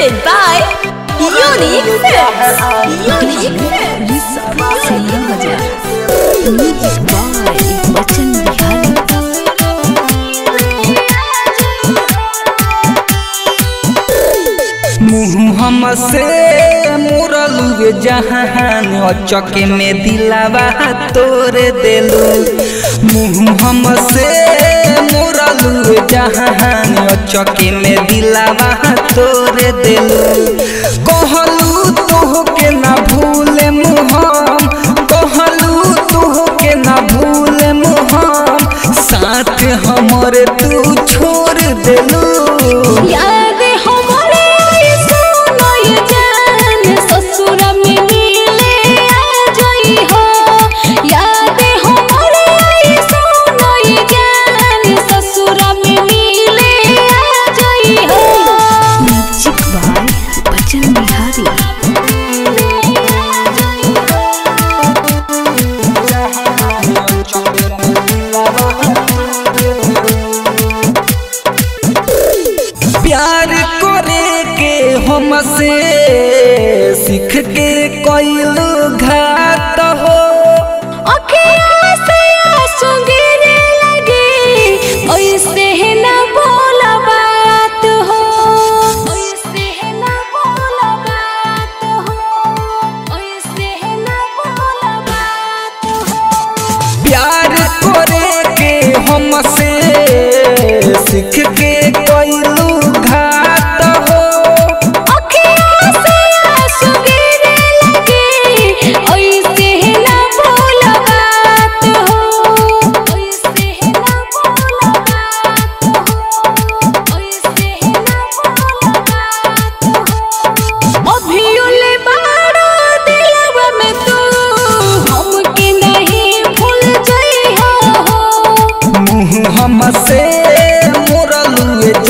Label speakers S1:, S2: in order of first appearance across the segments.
S1: Presented by
S2: जहान चके में दिलावा तोड़ देलू। मुँह हमसे मुरलू जहान चके में दिलावा तोड़ दिल। कहलू तुह के ना भूले मुहम कहलू तुह के ना भूले मुहम साथ हमर तू छोड़ देलू। प्यार करे के हमसे सीख के कोइल घात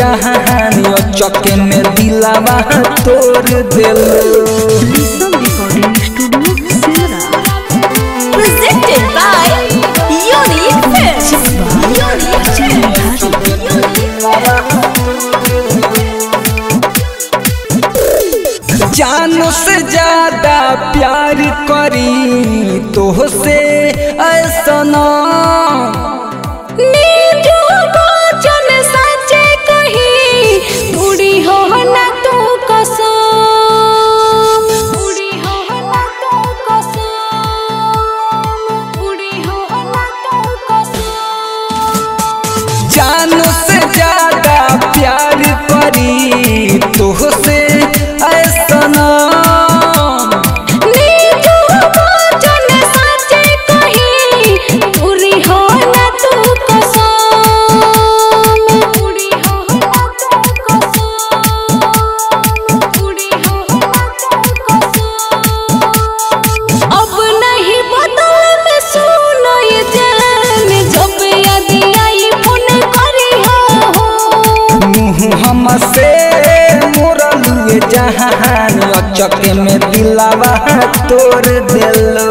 S2: मुरलू जहान चके में दिलावा तोड़ देलू।
S1: Presented by Unique Films.
S2: जानो से ज़्यादा प्यार करी तो से ऐसा जानो से ज़्यादा मुँह हमसे मुरलू जहान चके में दिलावा तोड़ देलो